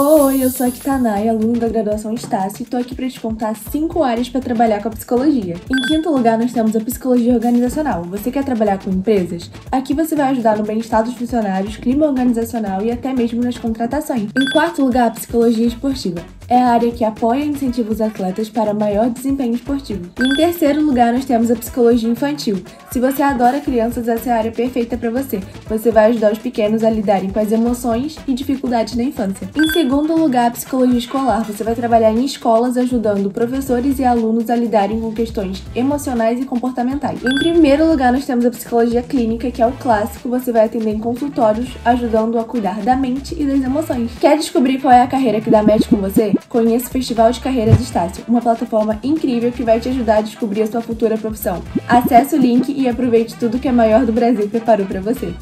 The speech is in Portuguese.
Oi, eu sou a Kitanai, aluna da graduação Estácio, e tô aqui para te contar cinco áreas para trabalhar com a psicologia. Em quinto lugar, nós temos a psicologia organizacional. Você quer trabalhar com empresas? Aqui você vai ajudar no bem-estar dos funcionários, clima organizacional e até mesmo nas contratações. Em quarto lugar, a psicologia esportiva é a área que apoia e incentiva os atletas para maior desempenho esportivo. E em terceiro lugar, nós temos a psicologia infantil. Se você adora crianças, essa é a área perfeita para você. Você vai ajudar os pequenos a lidarem com as emoções e dificuldades na infância. Em segundo lugar, a psicologia escolar. Você vai trabalhar em escolas ajudando professores e alunos a lidarem com questões emocionais e comportamentais. Em primeiro lugar, nós temos a psicologia clínica, que é o clássico. Você vai atender em consultórios, ajudando a cuidar da mente e das emoções. Quer descobrir qual é a carreira que dá match com você? Conheça o Festival de Carreiras Estácio, uma plataforma incrível que vai te ajudar a descobrir a sua futura profissão. Acesse o link e aproveite tudo que a maior do Brasil preparou para você.